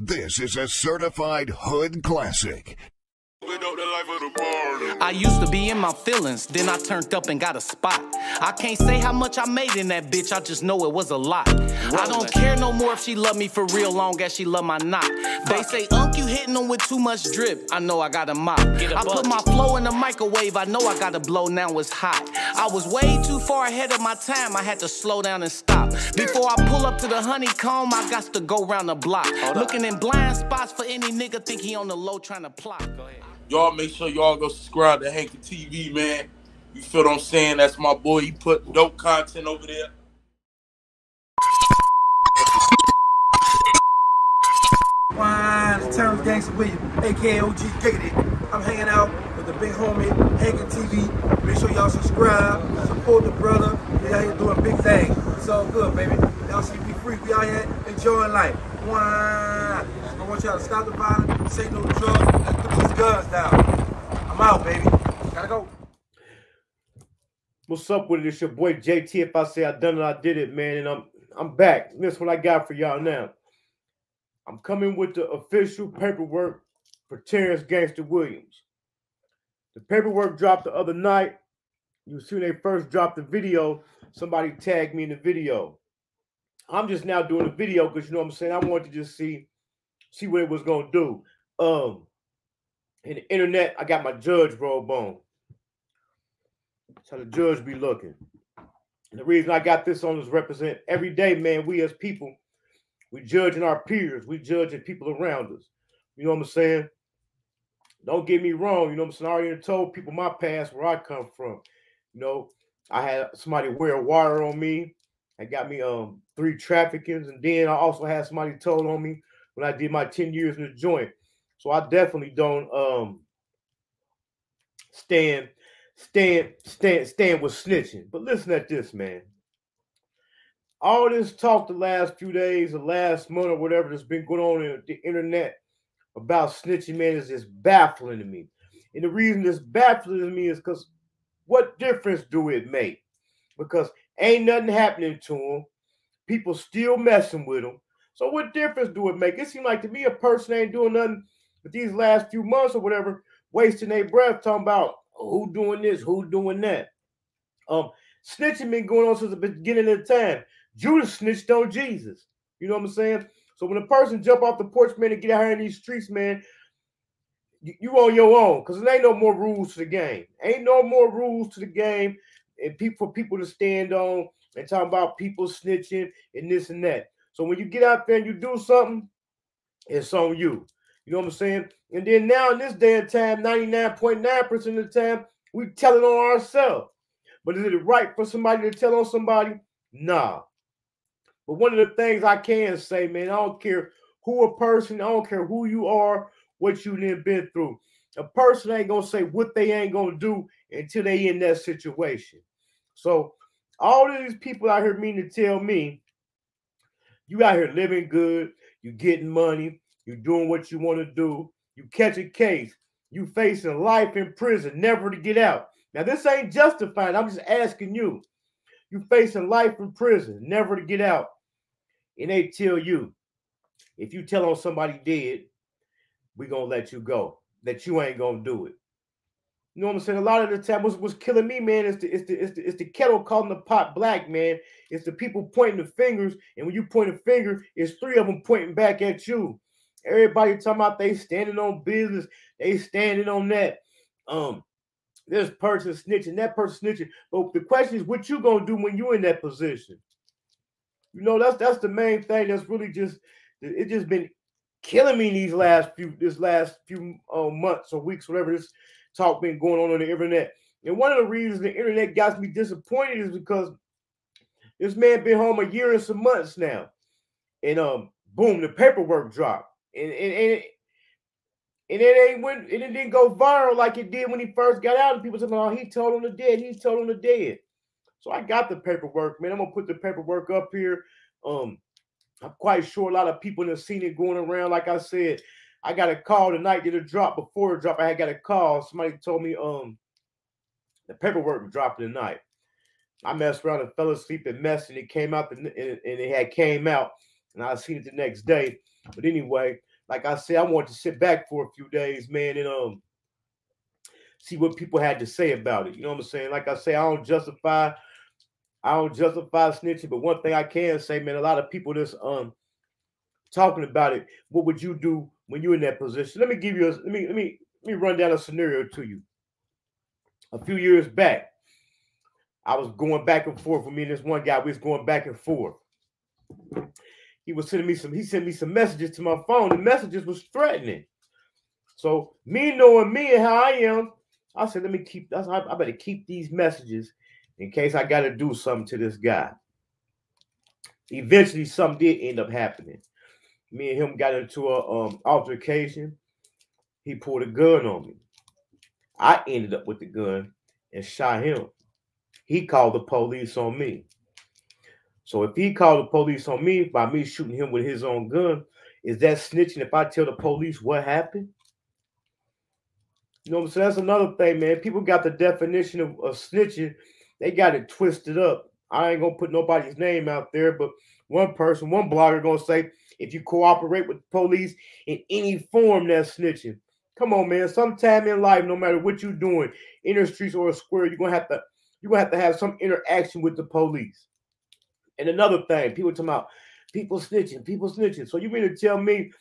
This is a certified hood classic. I used to be in my feelings, then I turned up and got a spot. I can't say how much I made in that bitch, I just know it was a lot. I don't care no more if she love me for real long as she love my knot. They say, Unc, you hitting them with too much drip. I know I got a mop. I put my flow in the microwave, I know I got to blow now it's hot. I was way too far ahead of my time, I had to slow down and stop. Before I pull up to the honeycomb, I got to go round the block. Looking in blind spots for any nigga think he on the low trying to plot. Y'all make sure y'all go subscribe to Hankin TV, man. You feel what I'm saying? That's my boy. He put dope content over there. Wine, it's Terrance Gangsta William, aka OG Giggity. I'm hanging out with the big homie, Hankin TV. Make sure y'all subscribe, support the brother. We out here doing big things. It's all good, baby. Y'all see we free. We out here enjoying life. Wine. Want y'all to stop the violence, say no drugs, and put these guns down. I'm out, baby. Gotta go. What's up with it? It's your boy JT. If I say I done it, I did it, man. And I'm I'm back. This what I got for y'all now. I'm coming with the official paperwork for Terrance Gangsta Williams. The paperwork dropped the other night. You see when they first dropped the video, somebody tagged me in the video. I'm just now doing the video because you know what I'm saying. I wanted to just see see what it was gonna do. Um, in the internet, I got my judge robe on. How the judge be looking. And the reason I got this on is represent every day, man. We as people, we judging our peers, we judging people around us. You know what I'm saying? Don't get me wrong. You know what I'm saying? I already told people my past where I come from. You know, I had somebody wear wire on me. I got me um three traffickings, and then I also had somebody told on me when I did my 10 years in the joint. So I definitely don't um stand stand stand stand with snitching. But listen at this, man. All this talk the last few days, the last month, or whatever that's been going on in the internet about snitching, man, is just baffling to me. And the reason it's baffling to me is because what difference do it make? Because ain't nothing happening to them. People still messing with them. So what difference do it make? It seems like to me a person ain't doing nothing but these last few months or whatever, wasting their breath talking about who doing this, who doing that. Um, snitching been going on since the beginning of the time. Judas snitched on Jesus. You know what I'm saying? So when a person jump off the porch, man, and get out here in these streets, man, you, you on your own because there ain't no more rules to the game. Ain't no more rules to the game, and people for people to stand on and talk about people snitching and this and that. So when you get out there and you do something, it's on you. You know what I'm saying? And then now in this day and time, 99.9% of the time, we tell it on ourselves. But is it right for somebody to tell on somebody? Nah. But one of the things I can say, man, I don't care who a person, I don't care who you are, what you done been through. A person ain't gonna say what they ain't gonna do until they in that situation. So all of these people out here mean to tell me you out here living good, you getting money, you doing what you want to do, you catch a case, you facing life in prison, never to get out. Now, this ain't justified. I'm just asking you. You facing life in prison, never to get out. And they tell you, if you tell on somebody dead, we gonna let you go. That you ain't gonna do it. You know what I'm saying? A lot of the time, what's, what's killing me, man, is the, it's the it's the it's the kettle calling the pot black, man. It's the people pointing the fingers, and when you point a finger, it's three of them pointing back at you. Everybody talking about they standing on business, they standing on that. Um, this person snitching, that person snitching. But the question is, what you gonna do when you in that position? You know, that's that's the main thing. That's really just it. Just been killing me these last few this last few uh, months or weeks, whatever this talk been going on on the internet. And one of the reasons the internet got me disappointed is because this man been home a year and some months now, and um, boom, the paperwork dropped, and and and it, and it ain't and it didn't go viral like it did when he first got out. And people said, "Oh, he told on the dead. He told on the dead." So I got the paperwork, man. I'm gonna put the paperwork up here. Um, I'm quite sure a lot of people have seen it going around. Like I said, I got a call tonight, did a drop. Before a drop. I had got a call. Somebody told me um the paperwork dropped tonight. I messed around and fell asleep and messed, and it came out, and, and it had came out, and I seen it the next day. But anyway, like I said, I want to sit back for a few days, man, and um see what people had to say about it. You know what I'm saying? Like I say, I don't justify, I don't justify snitching, but one thing I can say, man, a lot of people just um talking about it. What would you do when you're in that position? Let me give you a let me let me let me run down a scenario to you. A few years back, I was going back and forth with me and this one guy. We was going back and forth. He was sending me some. He sent me some messages to my phone. The messages was threatening. So me knowing me and how I am, I said, let me keep. that's I, I better keep these messages in case I got to do something to this guy. Eventually, something did end up happening. Me and him got into a um, altercation. He pulled a gun on me. I ended up with the gun and shot him. He called the police on me. So if he called the police on me by me shooting him with his own gun, is that snitching if I tell the police what happened? You know what I'm saying? That's another thing, man. People got the definition of, of snitching, they got it twisted up. I ain't gonna put nobody's name out there, but one person, one blogger gonna say, if you cooperate with the police in any form, that's snitching. Come on, man. Sometime in life, no matter what you're doing, in the streets or a square, you're gonna have to you're gonna have to have some interaction with the police. And another thing, people talking about people snitching, people snitching. So you mean to tell me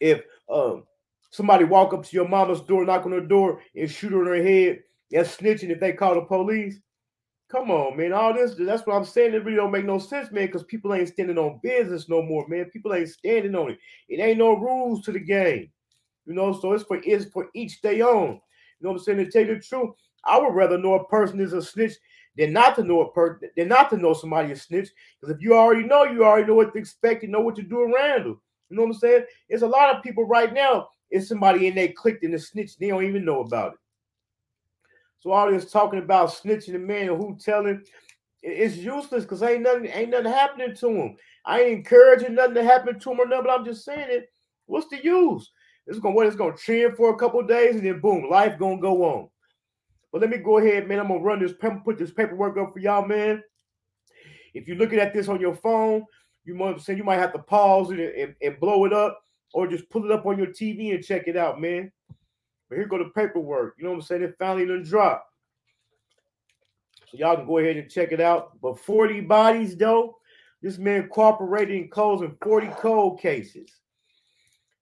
if um somebody walk up to your mama's door, knock on her door, and shoot her in her head, that's snitching if they call the police? Come on, man. All this, that's what I'm saying. It really don't make no sense, man, because people ain't standing on business no more, man. People ain't standing on it. It ain't no rules to the game. You know, so it's for it's for each day on. You know what I'm saying? To tell you the truth, I would rather know a person is a snitch than not to know a person, than not to know somebody is snitch. Because if you already know, you already know what to expect, you know what to do around them. You know what I'm saying? There's a lot of people right now. It's somebody in there clicked in the snitch, they don't even know about it. So all this talking about snitching and man who telling it's useless because ain't nothing ain't nothing happening to him. I ain't encouraging nothing to happen to him or nothing, but I'm just saying it. What's the use? It's gonna what it's gonna trend for a couple days and then boom, life gonna go on. But let me go ahead, man. I'm gonna run this put this paperwork up for y'all, man. If you're looking at this on your phone, you might say you might have to pause it and, and blow it up, or just pull it up on your TV and check it out, man. But here go the paperwork. You know what I'm saying? It finally done dropped. So y'all can go ahead and check it out. But 40 bodies, though, this man cooperated in closing 40 cold cases.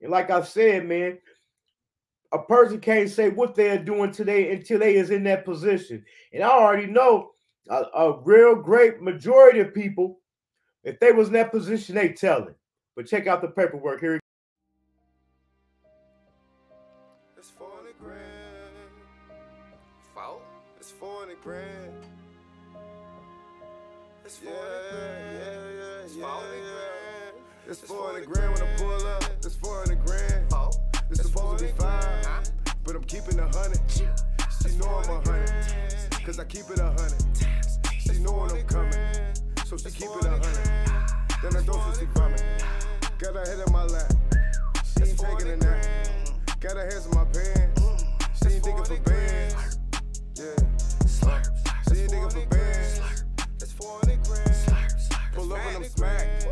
And like I said, man, a person can't say what they're doing today until they is in that position. And I already know a, a real great majority of people, if they was in that position, they tell it. But check out the paperwork here. 40 grand. It's 40 yeah, grand. Yeah, yeah, it's yeah, 40 yeah. grand. It's 40 grand when I pull up. It's 400 grand. Fault? It's supposed to be five, but I'm keeping a hundred. She know I'm a hundred, cause I keep it a hundred. She know when I'm coming, so she keep it a hundred. Then I don't see from it. Got her head in my lap, she ain't taking a nap. Got her hands in my pants, she ain't digging for bands. Yeah, up when I'm smacked,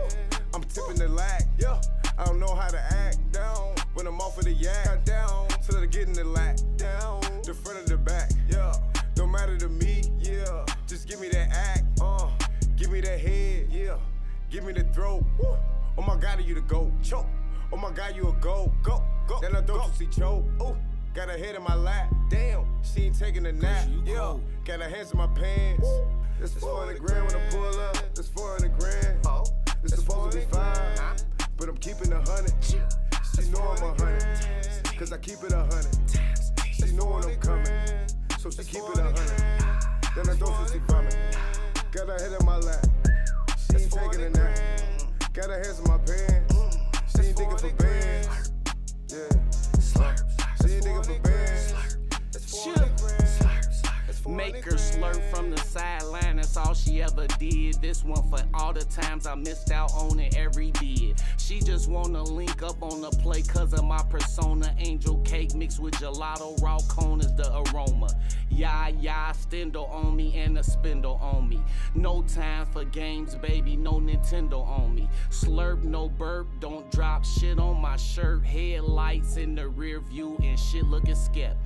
I'm tipping the lag. Yeah, I don't know how to act down. When I'm off of the yak, got down till I get in the lack. Down, the front of the back. Yeah, don't matter to me. Yeah, just give me that act. Uh, give me that head. Yeah, give me the throat. Woo. Oh my God, are you the go? Choke. Oh my God, you a go? Go, go. Then I don't you see choke. Ooh. Got her head in my lap. Damn, she ain't taking a nap. Yeah, got her hands in my pants. It's 400 grand when I pull up. It's 400 grand. It's supposed to be five, but I'm keeping a hundred. She know I'm a hundred, cause I keep it a hundred. She know when I'm coming, so she keep it a hundred. Then I don't see from it. Got her head in my lap, she ain't taking a nap. Got her hands in my pants, she ain't digging for bands. Make her slurp from the sideline, that's all she ever did. This one for all the times I missed out on it every bid. She just wanna link up on the play cause of my persona. Angel cake mixed with gelato, raw cone is the aroma. Yeah, yeah, stindle on me and a spindle on me. No time for games, baby, no Nintendo on me. Slurp, no burp, don't drop shit on my shirt. Headlights in the rear view and shit looking skep.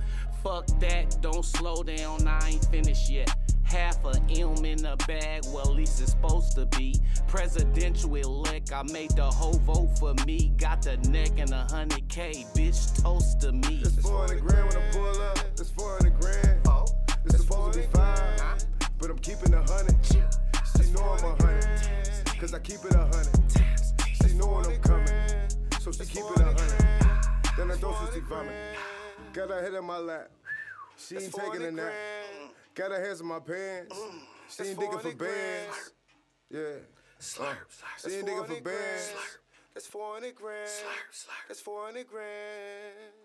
Fuck that, don't slow down, I ain't finished yet. Half a M in the bag, well, at least it's supposed to be. Presidential elect, I made the whole vote for me. Got the neck and a hundred K, bitch, toast to me. It's 400 grand when I pull up. It's 400 grand. Oh, it's supposed to be five, but I'm keeping a hundred. She know I'm a hundred, cause I keep it a hundred. She know when I'm coming, so she keep it a hundred. Then I don't see vomit. Got her head in my lap. She ain't taking a nap. Got her hands in my pants. Mm, she ain't digging for bands. Yeah. Slurp, She ain't digging for bands. Slurp. That's 400 grand. Slurp, slurp. That's 400 grand.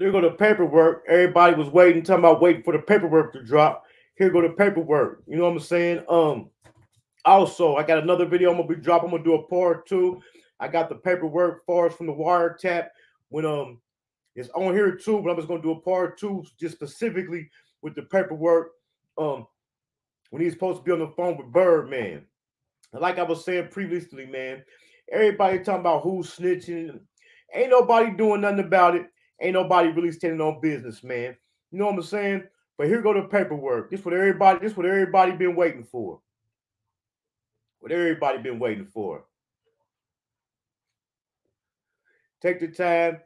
There go the paperwork. Everybody was waiting, talking about waiting for the paperwork to drop. Here go the paperwork. You know what I'm saying? Um, also, I got another video I'm gonna be dropping. I'm gonna do a part two. I got the paperwork far as from the wiretap when um it's on here too, but I'm just gonna do a part two just specifically with the paperwork. Um, when he's supposed to be on the phone with Birdman. Like I was saying previously, man, everybody talking about who's snitching. Ain't nobody doing nothing about it. Ain't nobody really standing on business, man. You know what I'm saying? But here go the paperwork. This what everybody, this what everybody been waiting for. What everybody been waiting for. Take the time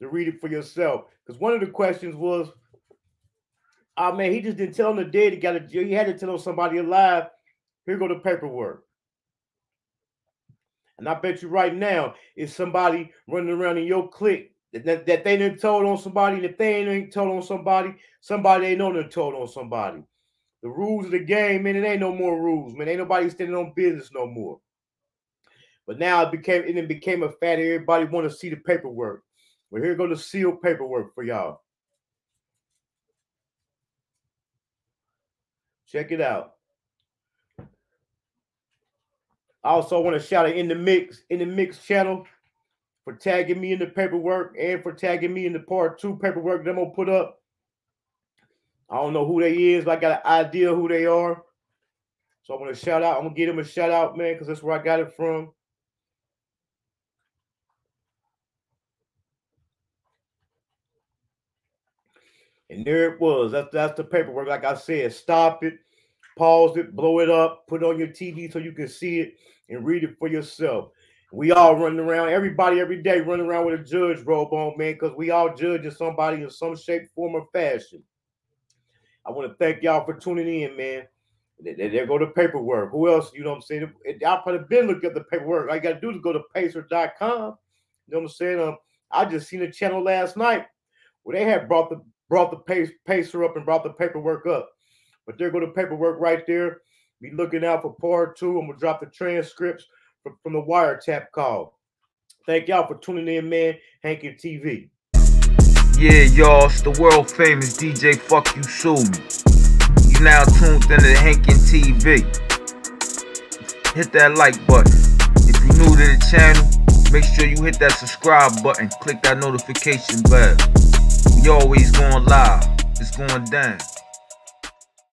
to read it for yourself. Because one of the questions was, oh man, he just didn't tell him the dead. He got a he had to tell somebody alive. Here go the paperwork. And I bet you right now, if somebody running around in your clique that, that they didn't told on somebody, and if they ain't told on somebody, somebody ain't know they told on somebody. The rules of the game, man, it ain't no more rules, man. Ain't nobody standing on business no more. But now it became and it became a fad. Everybody want to see the paperwork. Well, here go the sealed paperwork for y'all. Check it out. I also want to shout out in the mix, in the mix channel for tagging me in the paperwork and for tagging me in the part two paperwork that I'm gonna put up. I don't know who they is, but I got an idea who they are. So I'm gonna shout out. I'm gonna give them a shout out, man, because that's where I got it from. And there it was. That's that's the paperwork. Like I said, stop it, pause it, blow it up, put it on your TV so you can see it and read it for yourself. We all running around, everybody every day running around with a judge robe on, man, because we all judging somebody in some shape, form, or fashion. I want to thank y'all for tuning in, man. There, go the paperwork. Who else? You know what I'm saying? Y'all probably been looking at the paperwork. All you got to do is go to pacer.com. You know what I'm saying? Um, I just seen a channel last night where they had brought the brought the pacer up and brought the paperwork up. But there go the paperwork right there. Be looking out for part two. I'm gonna drop the transcripts from, the wiretap call. Thank y'all for tuning in, man. Hankin TV. Yeah, y'all, it's the world famous DJ Fuck You Sue Me. You now tuned into Hankin TV. Hit that like button. If you're new to the channel, make sure you hit that subscribe button. Click that notification bell. We always going live. It's going down.